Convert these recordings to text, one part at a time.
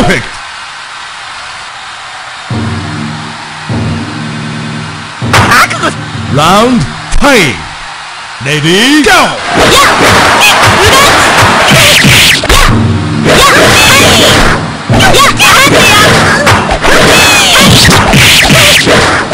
perfect. Round three. Ready? Go! Yeah.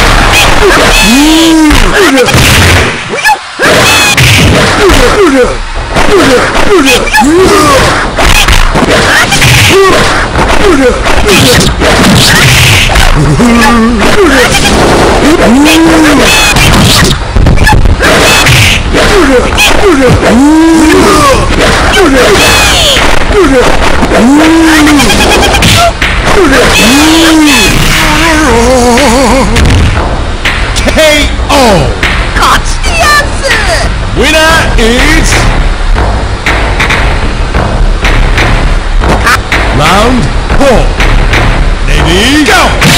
Oh KO! Winner is... Round 4. Lady, go!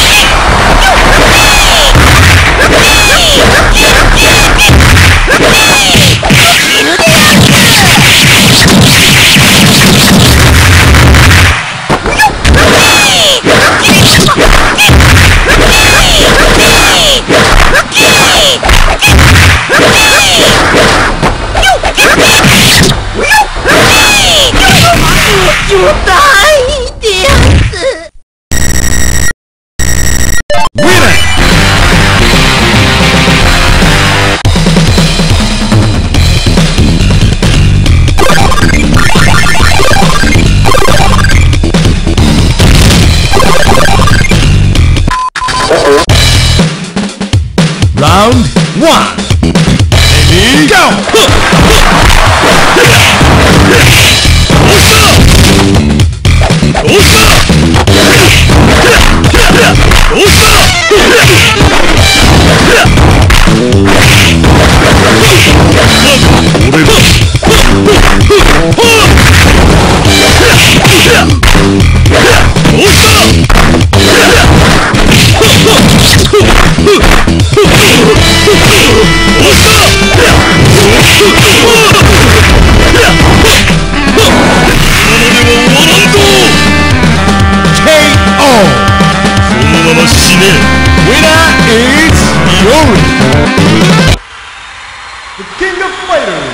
King of Fighters!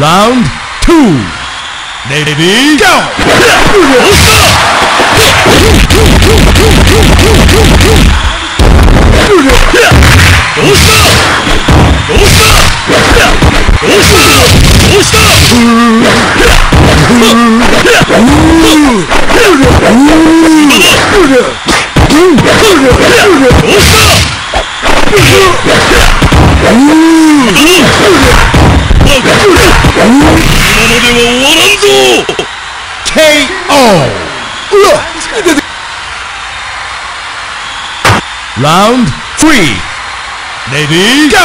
Round two. Ready, go! Round three. Ready, go!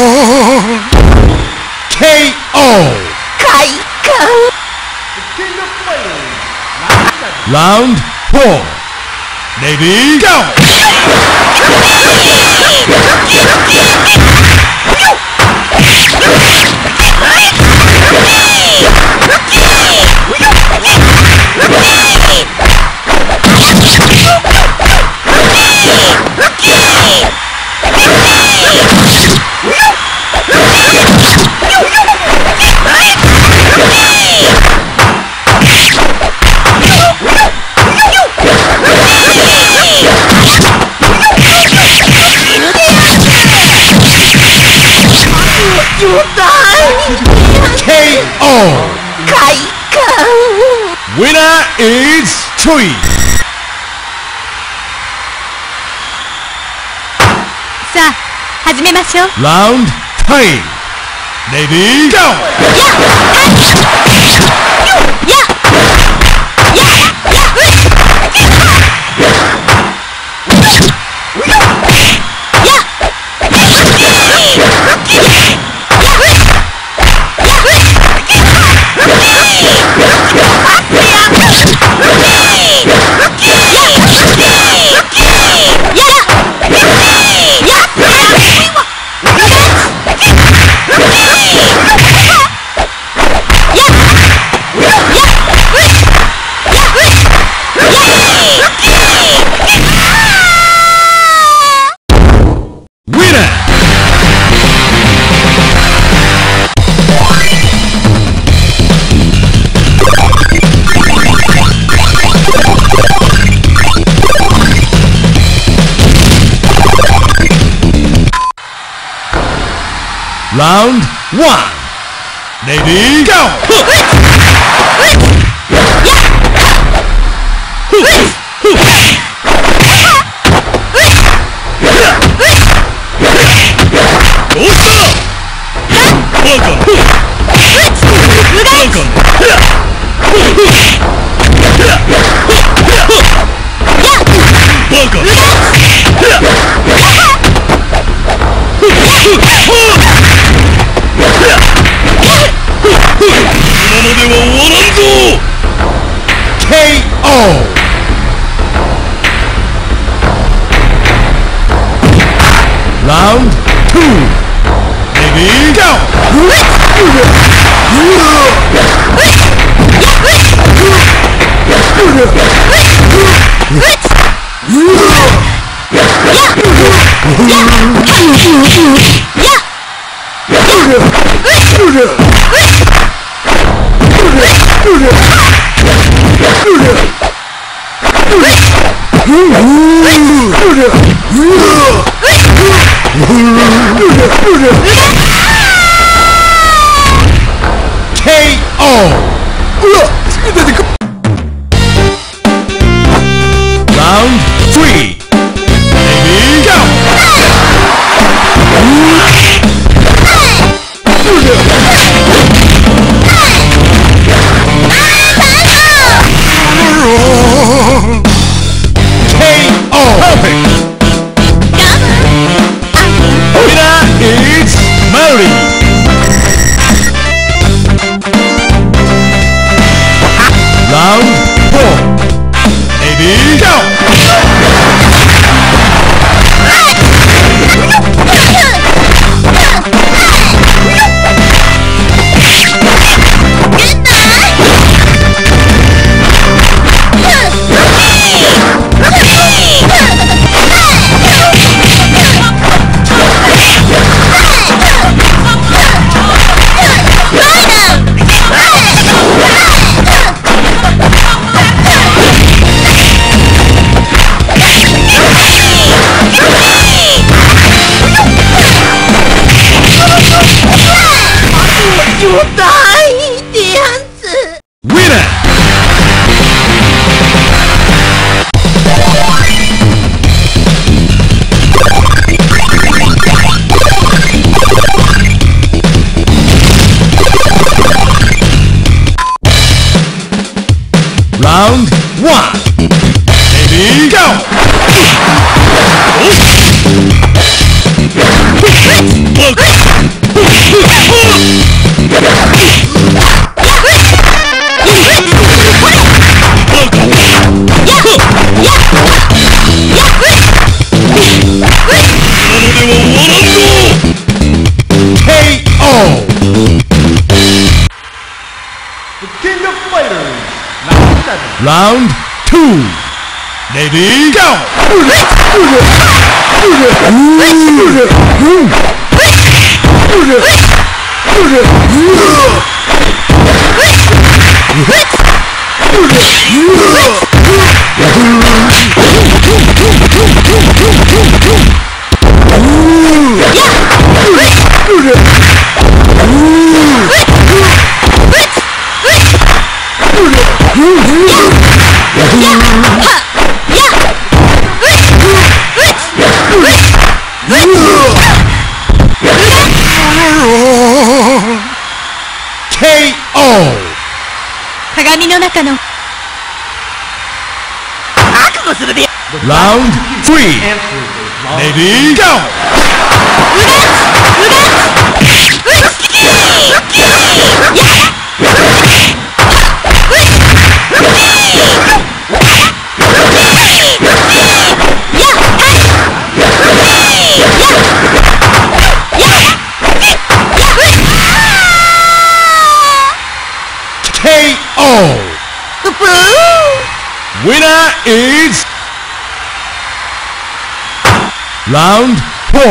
KO! 快感 King of Fighters! Round four. Ready, go! It's Chui. Three. Yeah! Yeah! Yeah! Yeah! Yeah! Navy. Go! Go! ブブー Winner is Round 4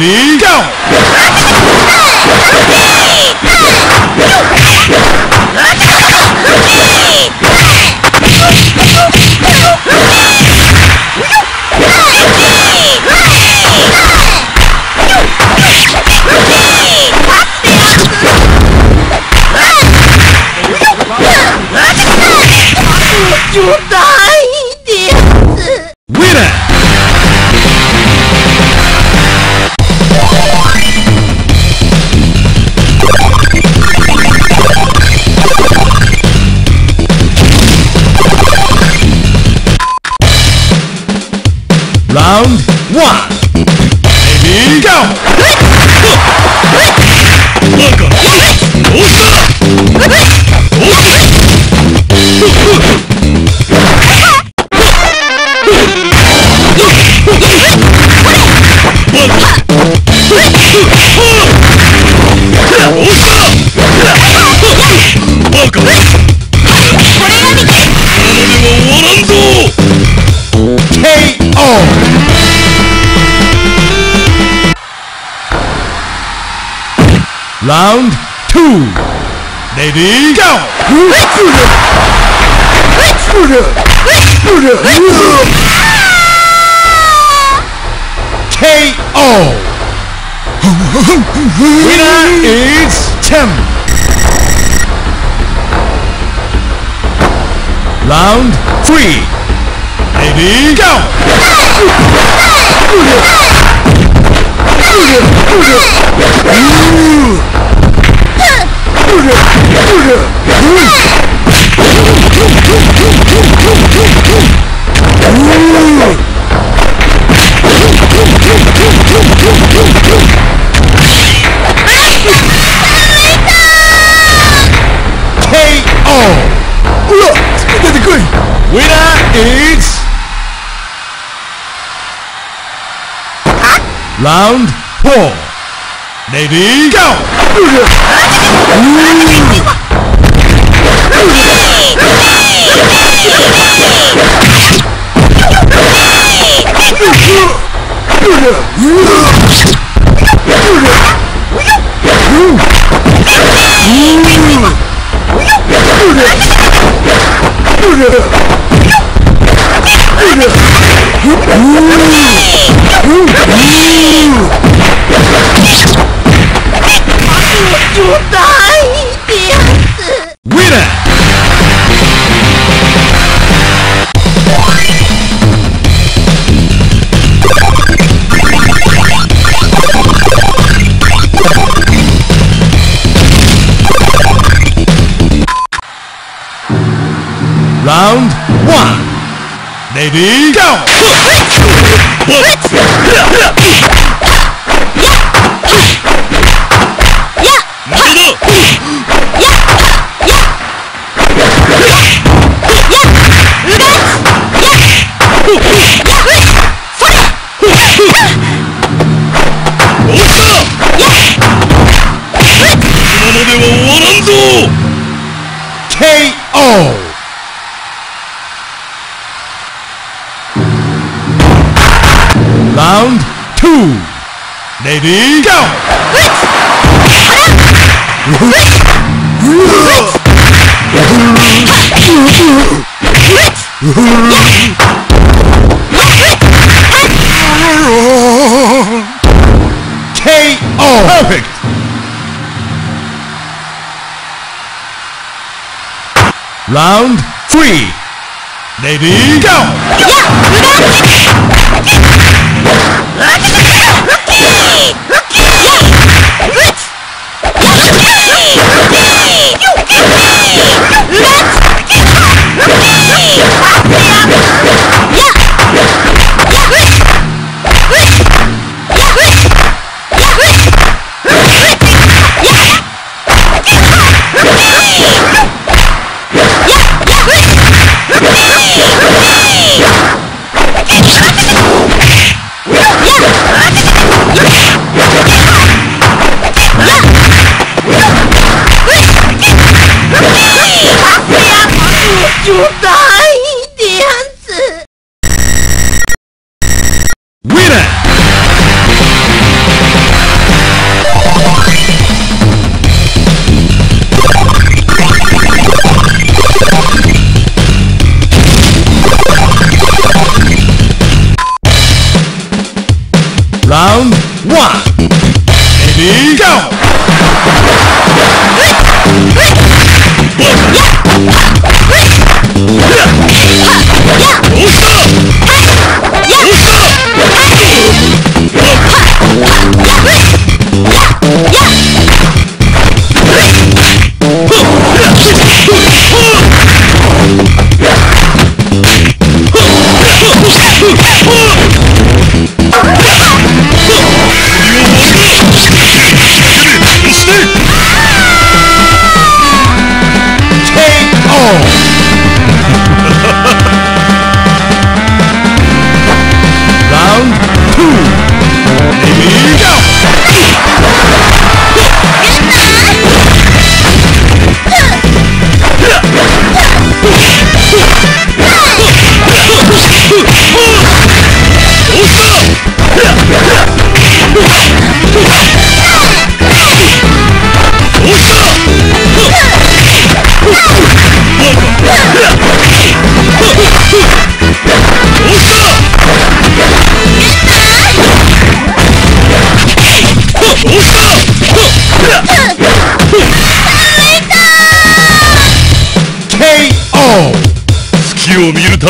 Lady go! Winner! Round Lady go! KO! Winner is Tim. Round three. Lady go! KO! Winner is Round four. Lady go! Winner! Round one. Lady go! Lady go! KO! Perfect! Round three. Lady, go! Winner!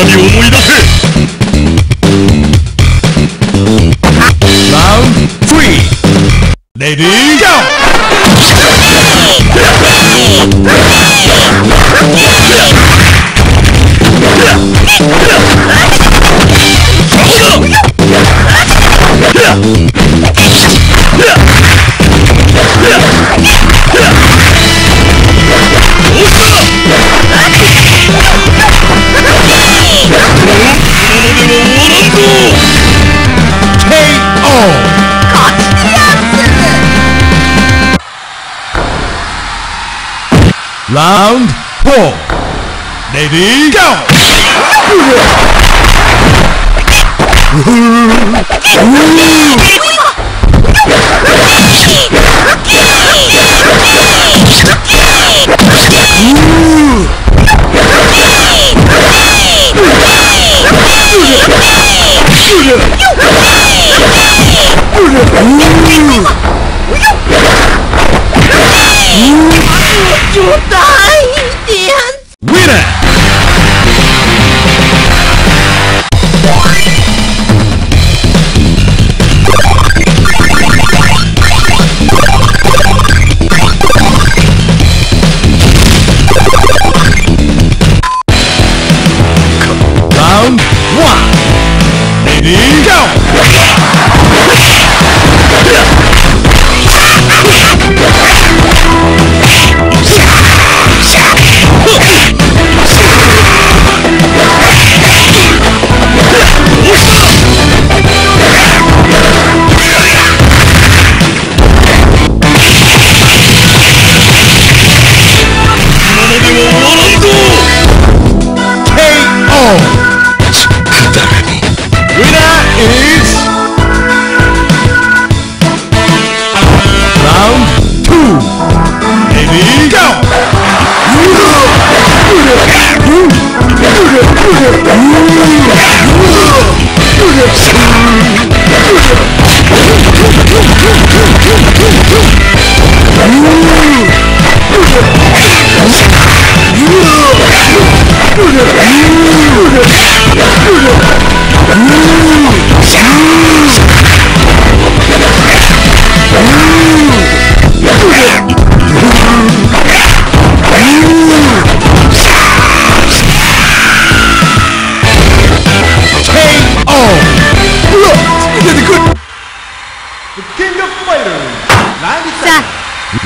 を見るたび思い出 Round four. Lady, go!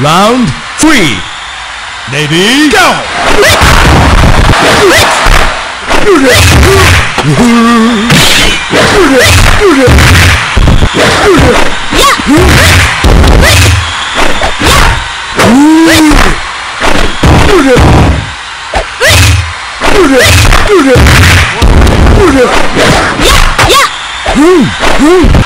Round three. Lady, go! Yeah, yeah. Hmm, hmm.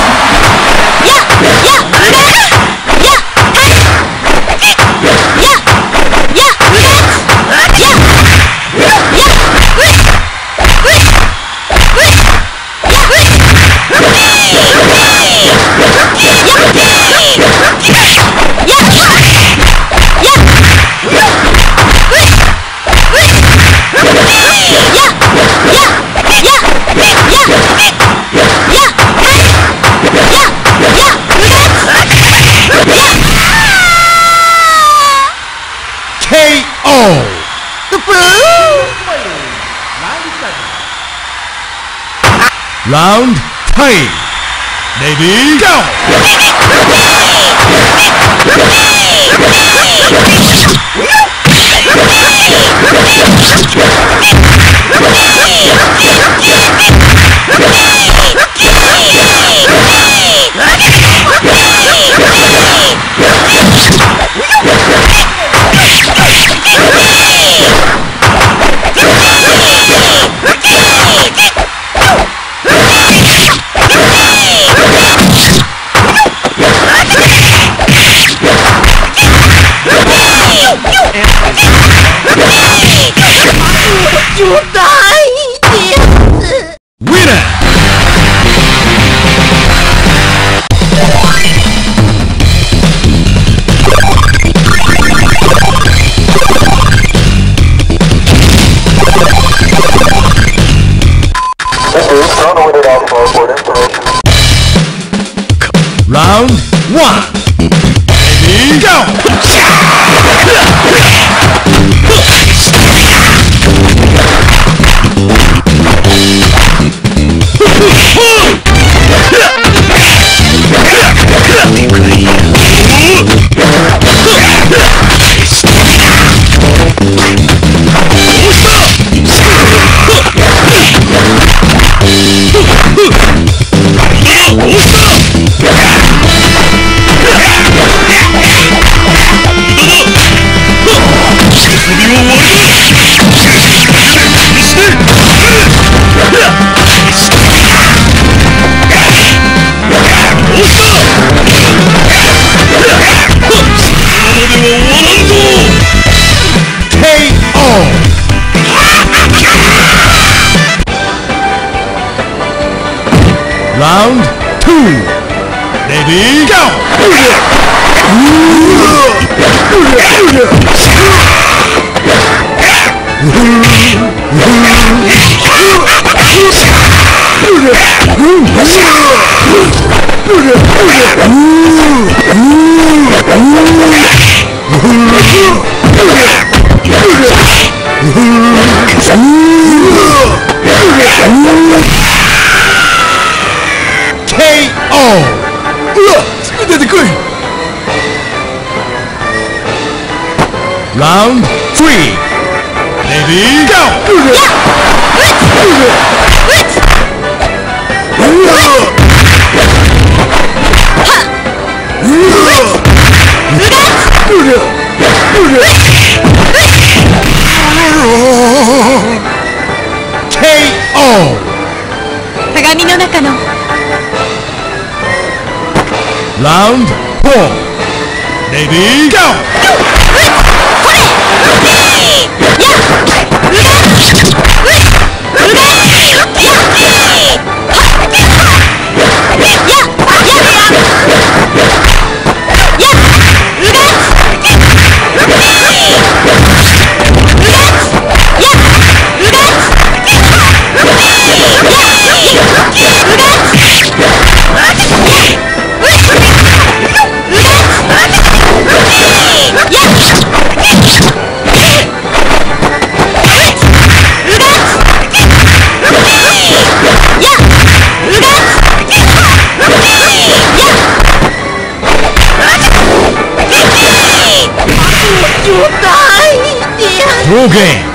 program.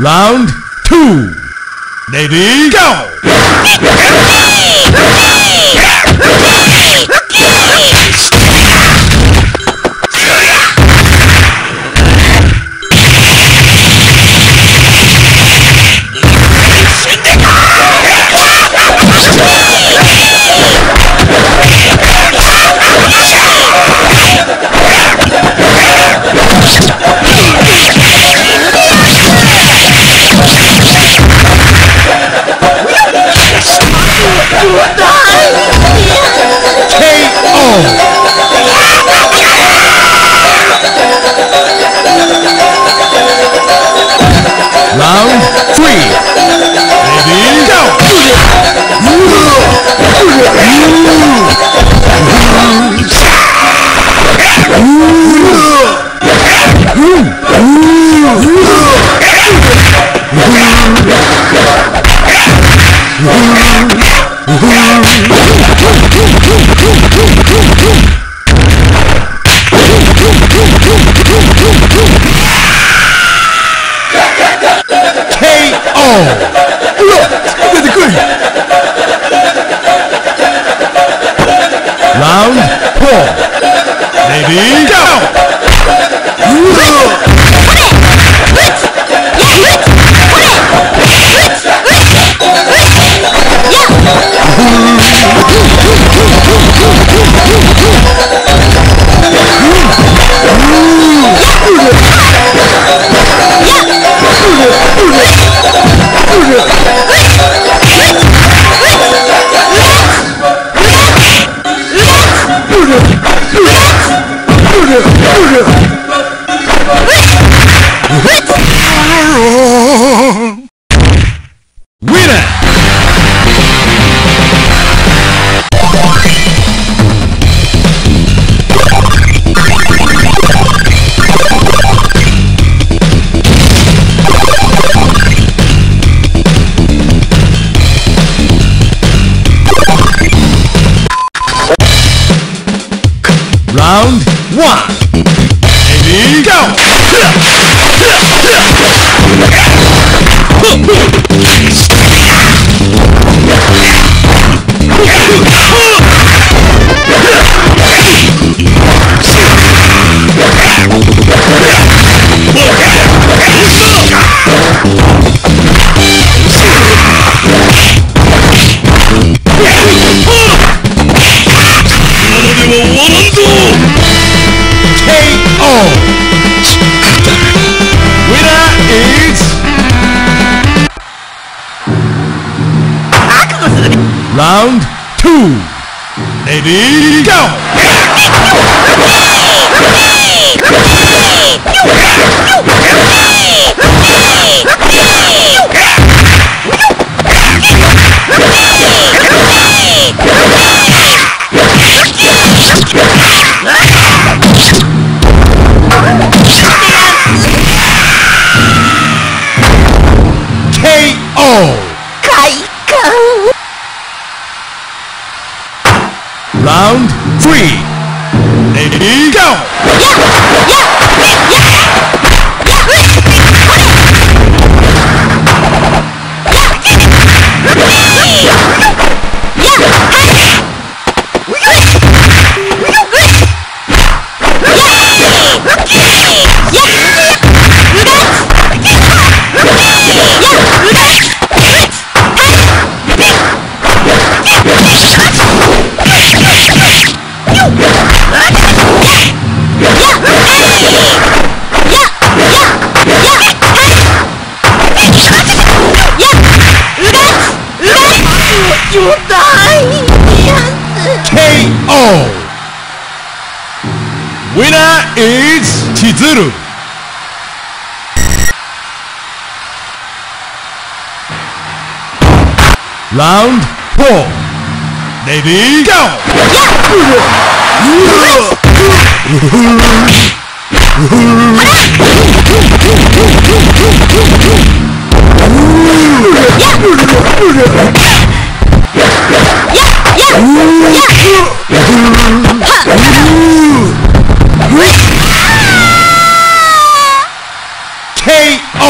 Round two. Ladies. Look, the green. Round four. Ladies, go. ビゼロラウンド4レディーゴー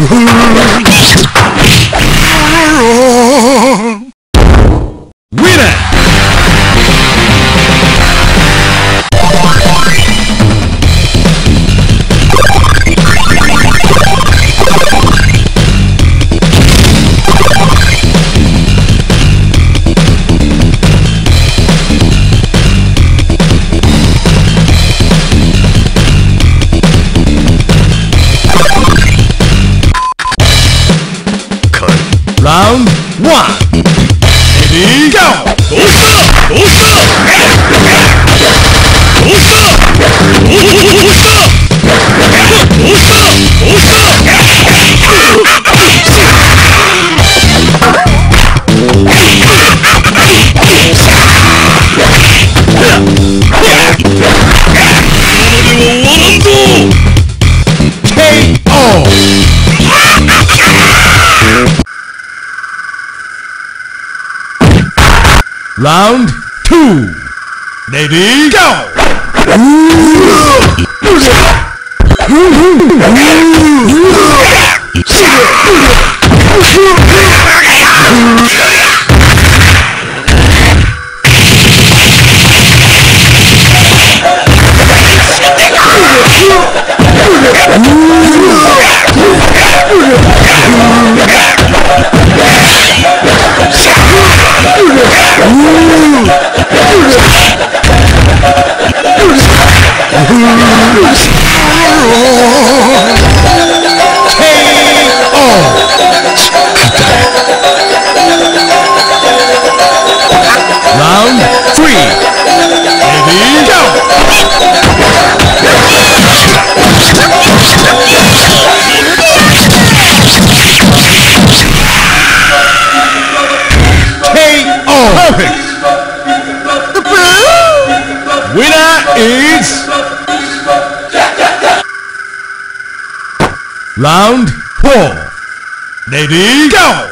Yeah. Round two. Ready, go! Round three. Ready, go! KO! Perfect! Winner is... Round four. Ready, go!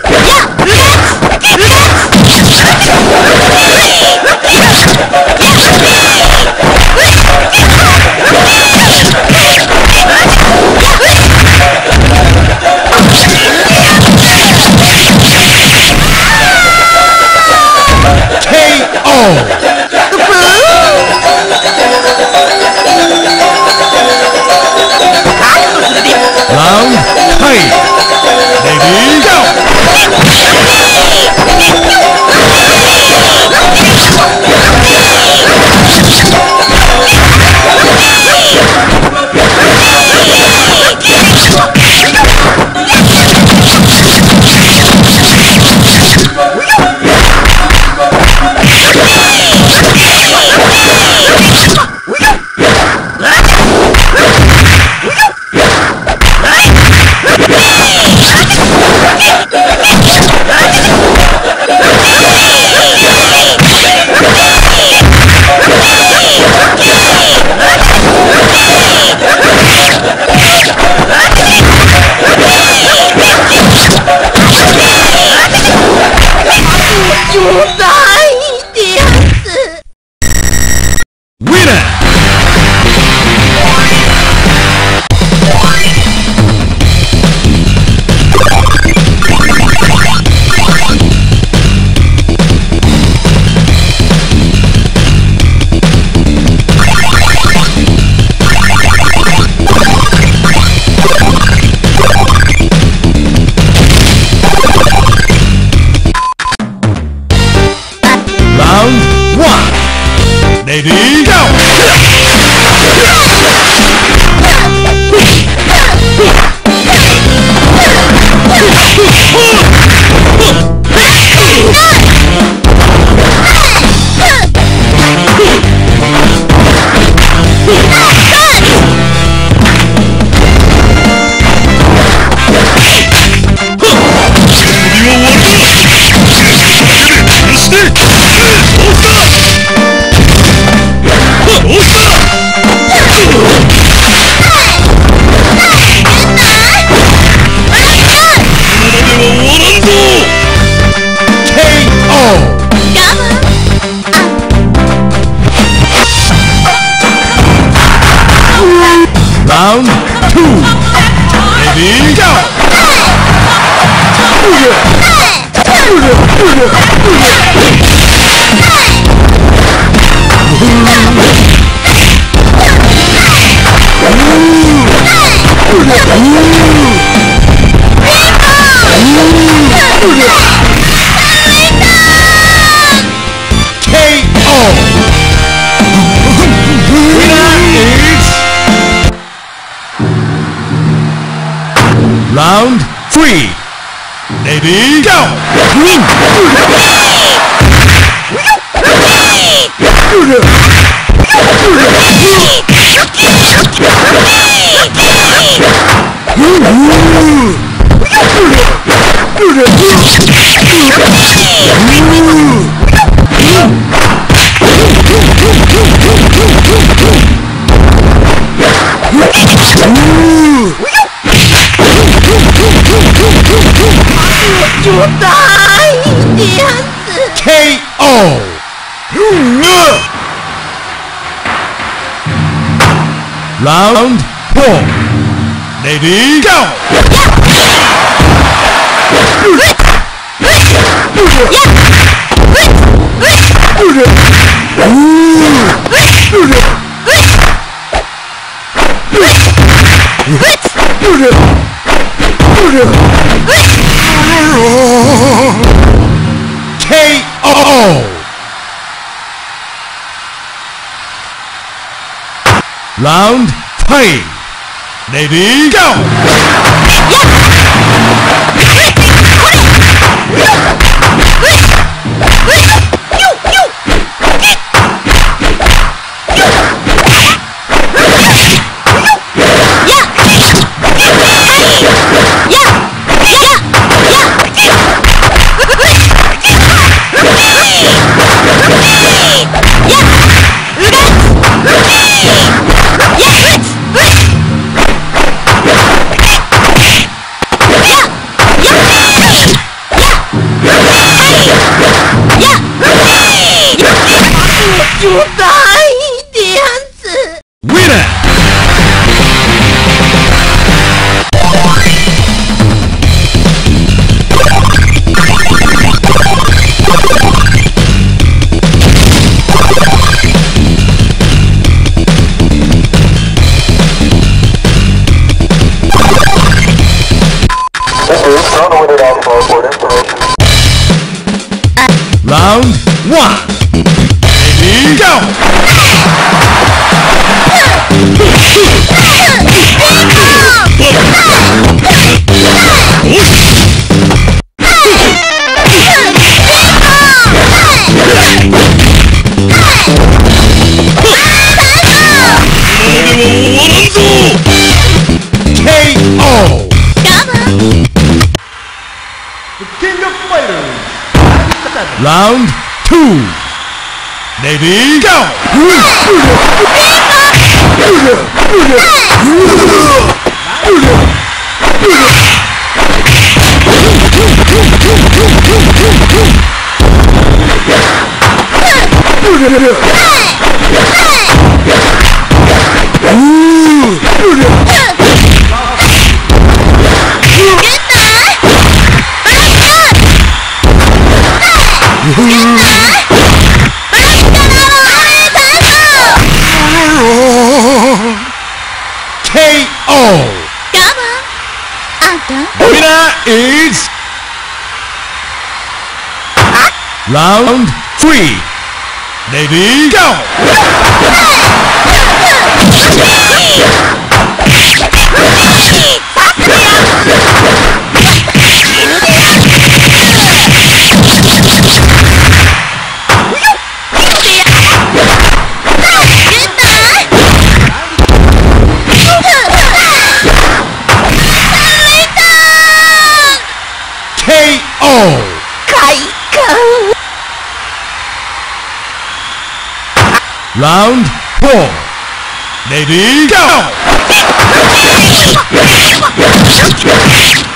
Ready, Round two. Navy, go! Ooh! Is ah. round three. Lady, go! Round four. Lady, go! 就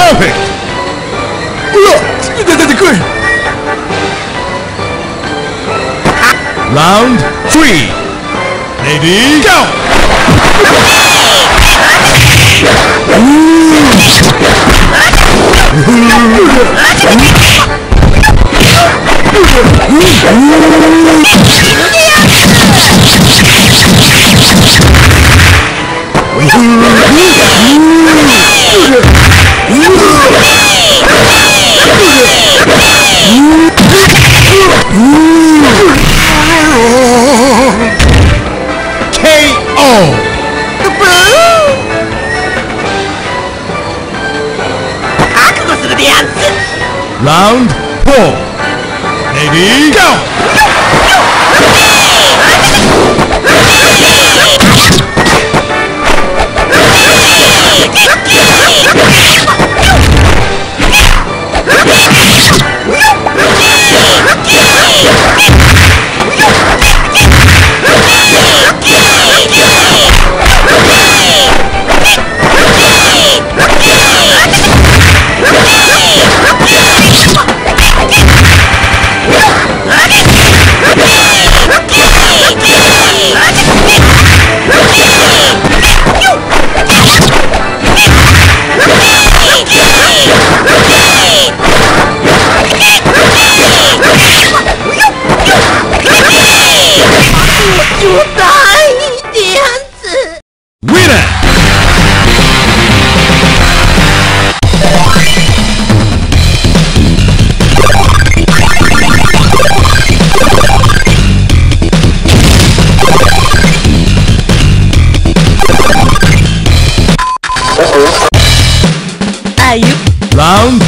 Perfect! Round three. Lady, go! you Round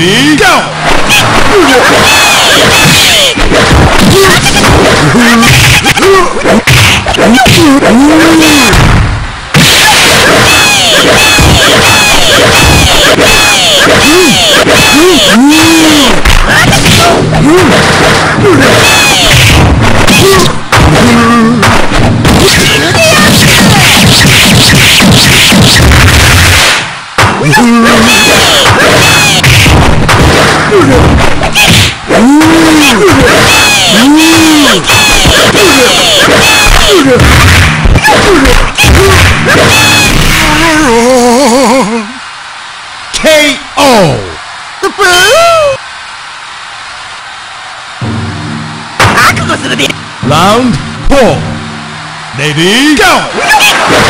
Ready, go! Ready,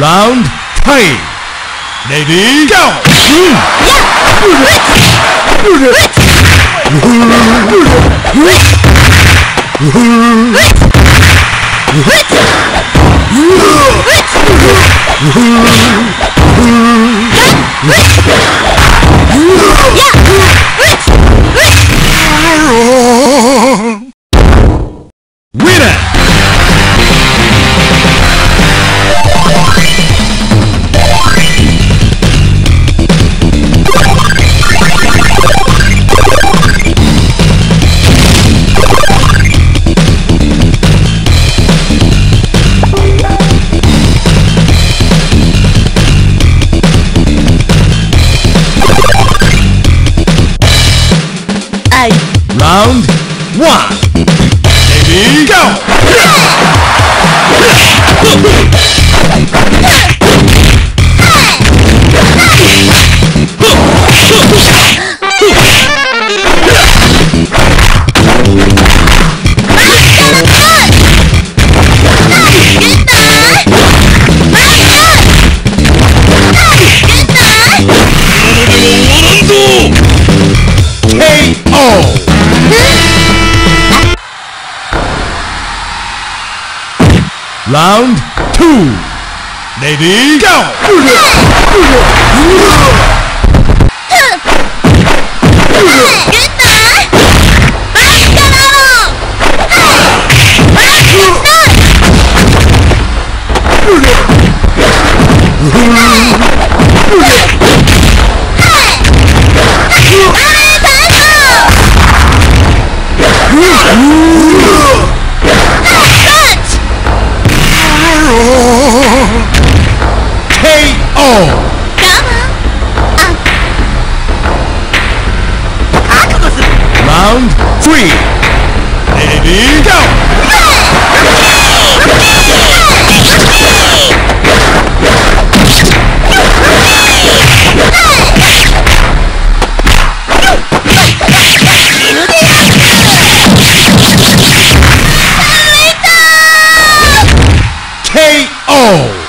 Round five. Ready, go! Winner! Three. Ready, go! KO!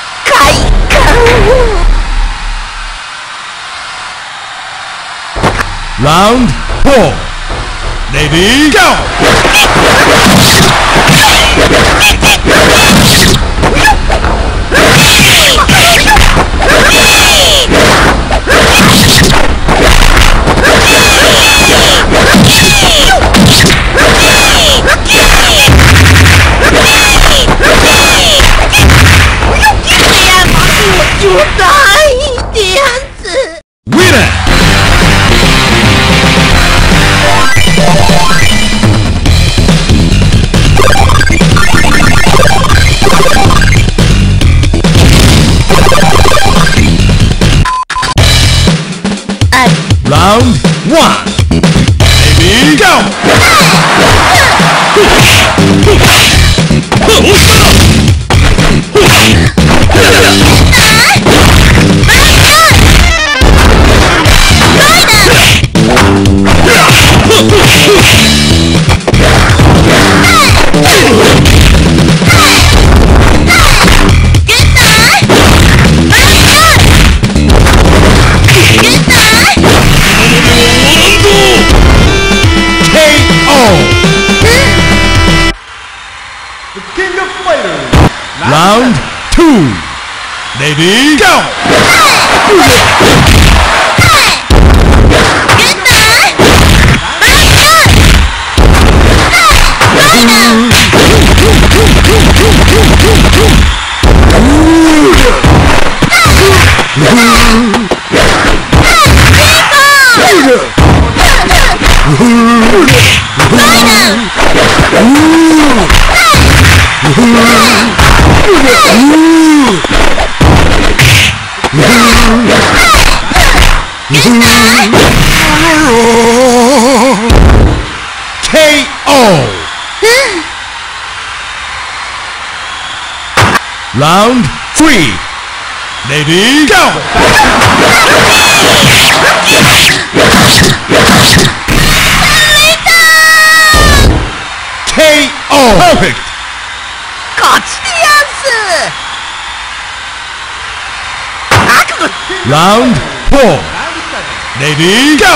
Round four. Ready, Round three. Lady, go! KO! Perfect! Got the answer. Round 4 Lady, go!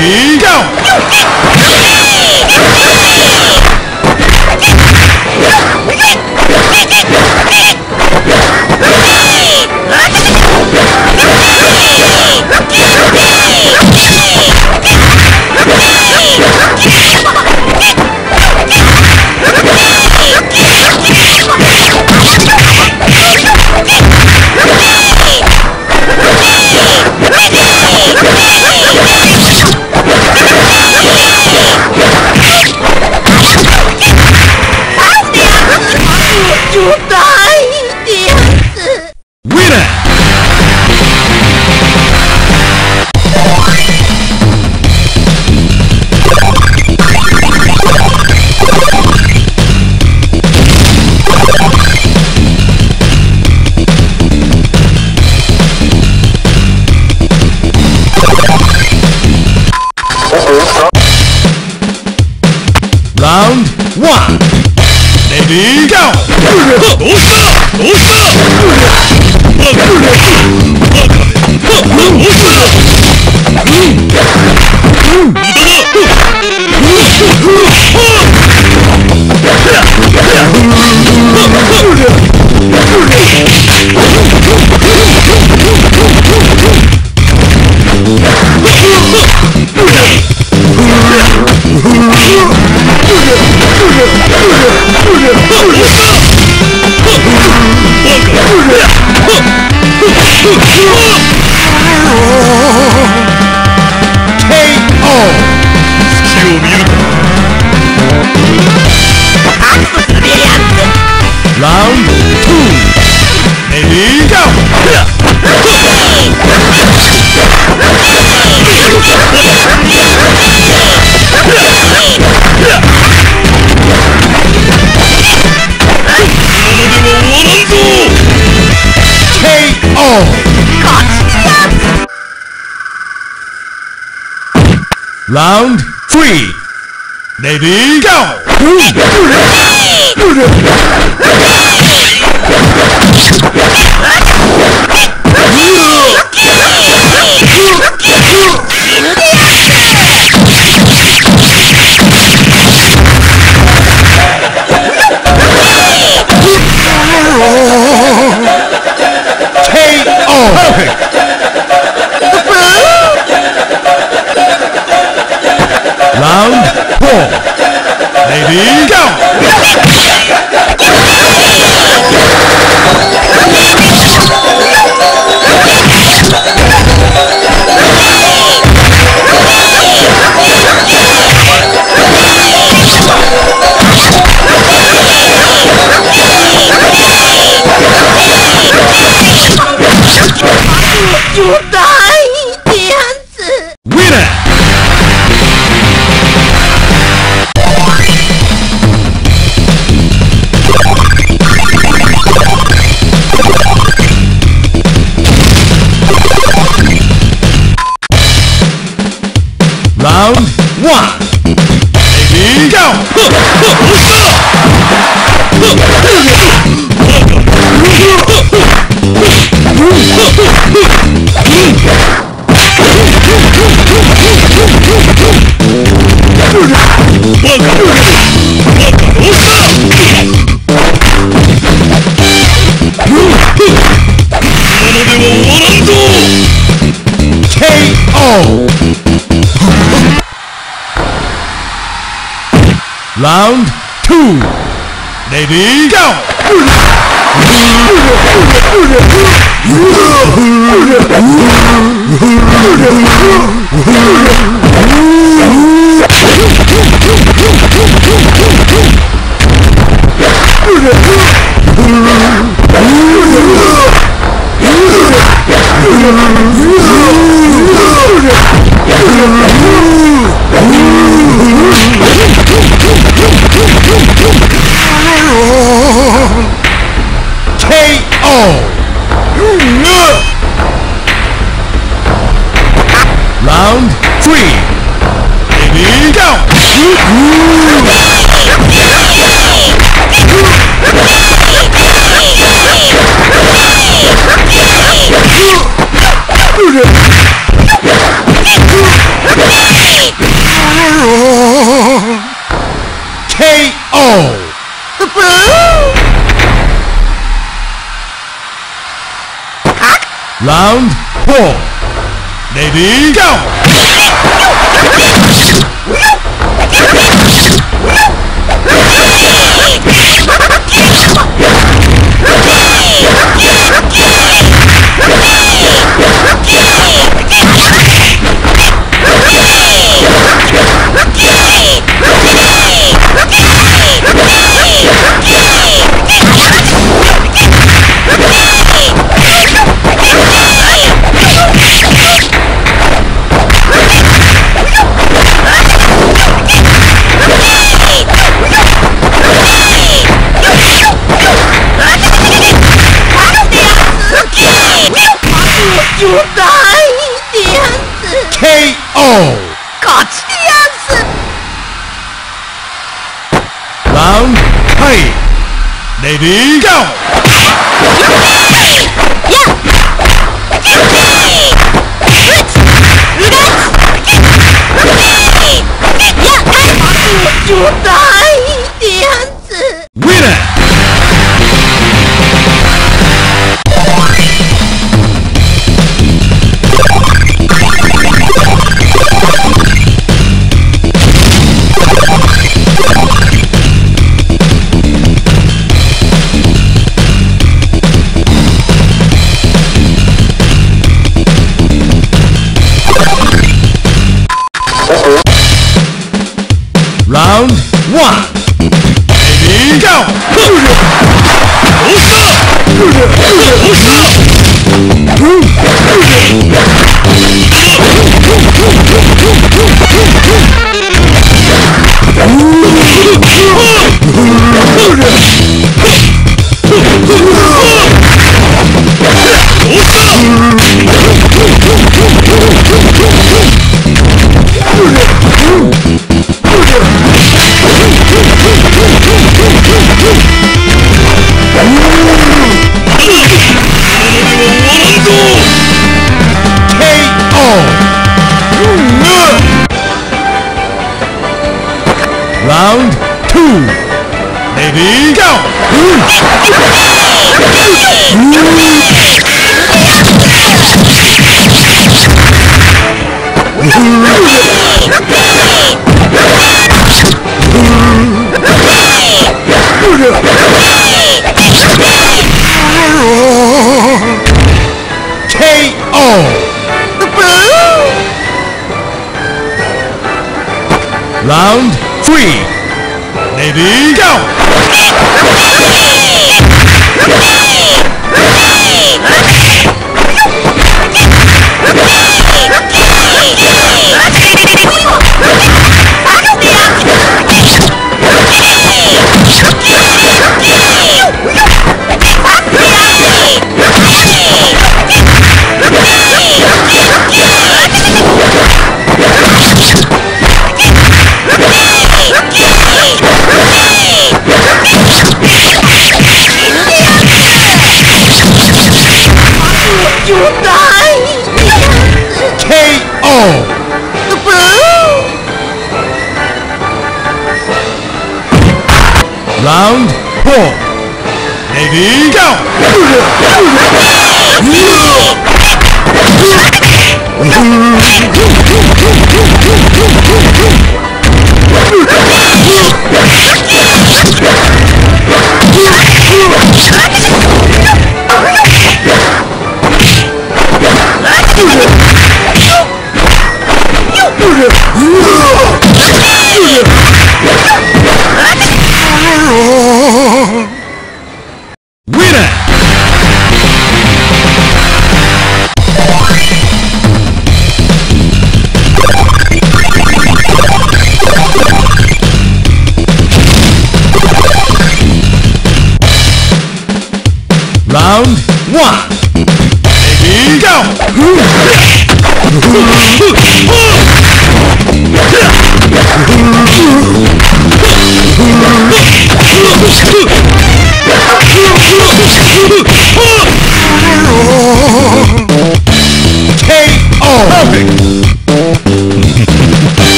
ready, go! どうする Round three. Ready, go! KO! Perfect! Round four. Ready, go! Round one. Ready, go! KO! Round two. Ready, go! Round four. Ready, go! Ready, go! Round three. Ready, go!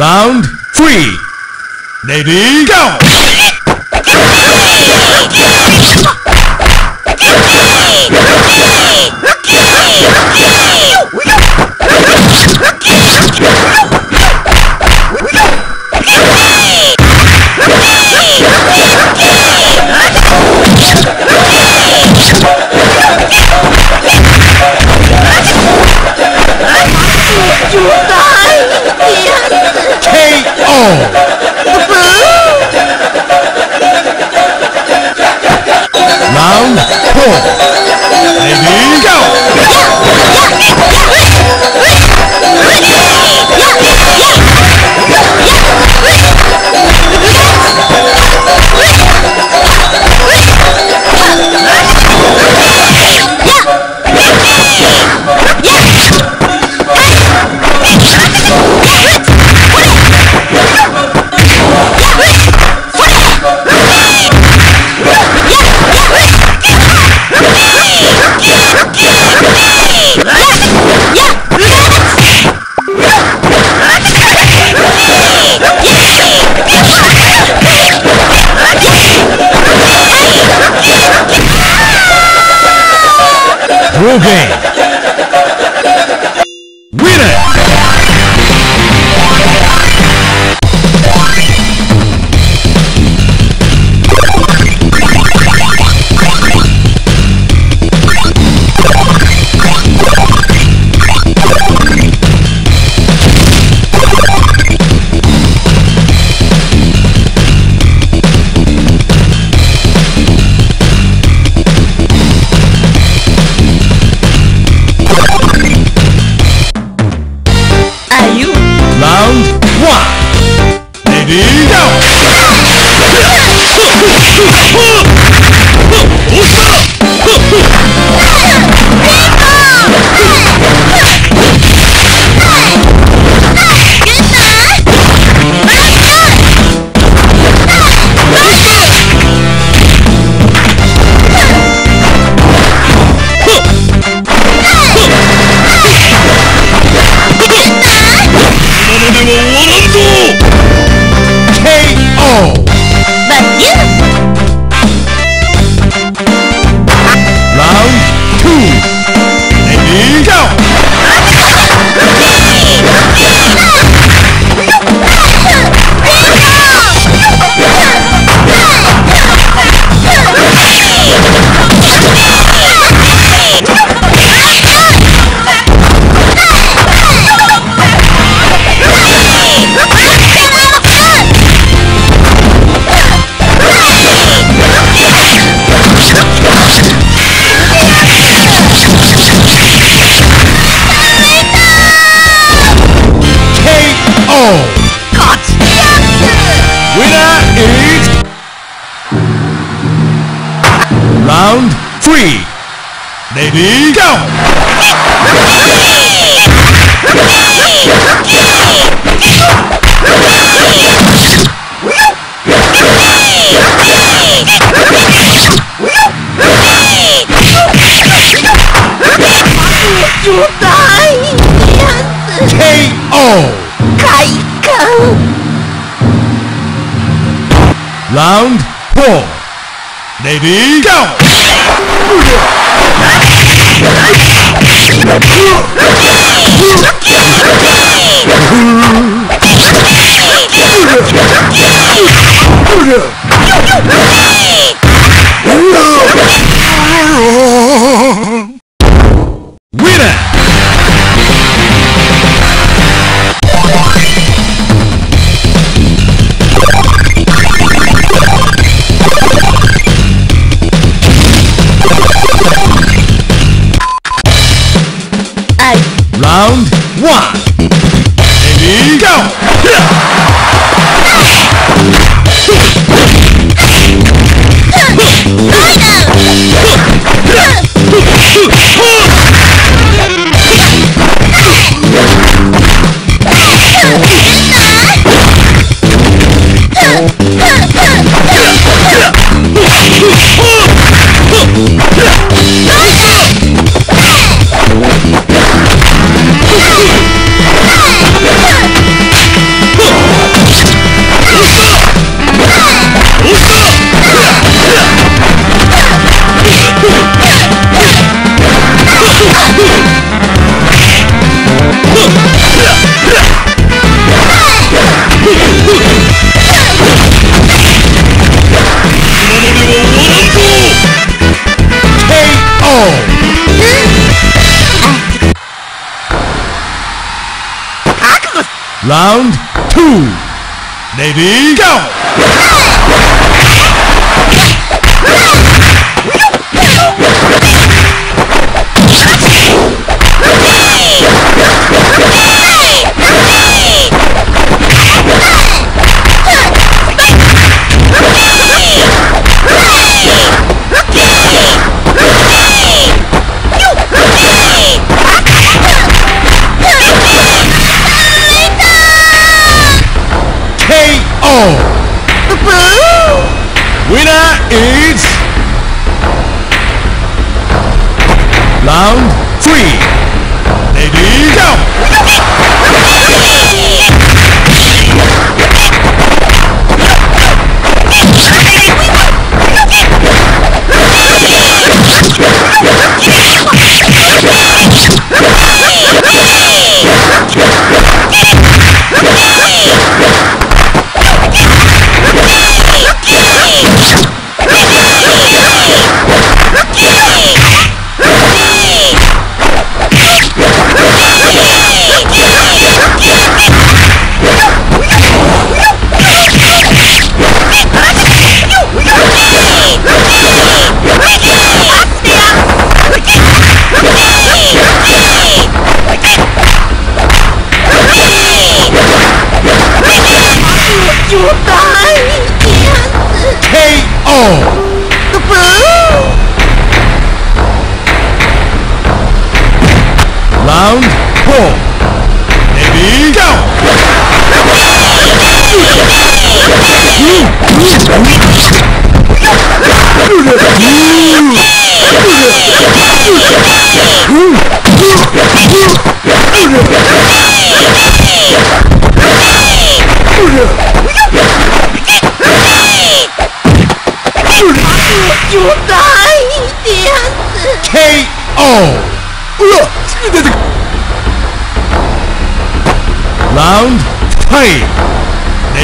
Round three. Ready, go! Round four. Ladies, go! Game. Ready, go! KO! Round four. Ready, go! Winner! Ready, round three.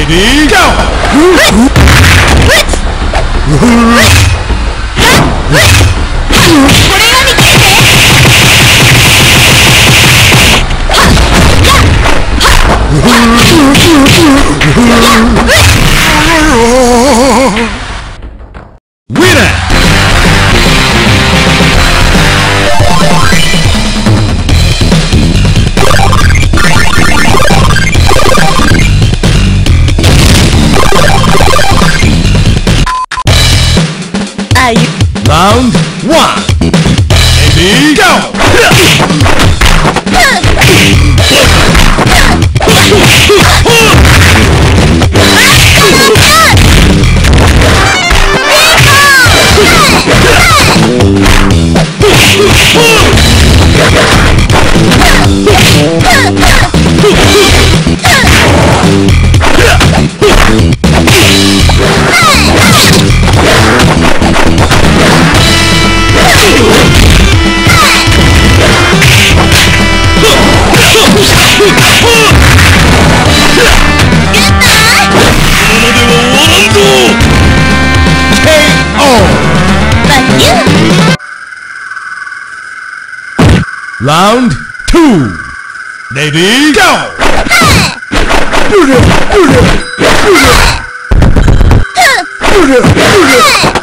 Ready, go! Go! Round two. Ready, go! KO!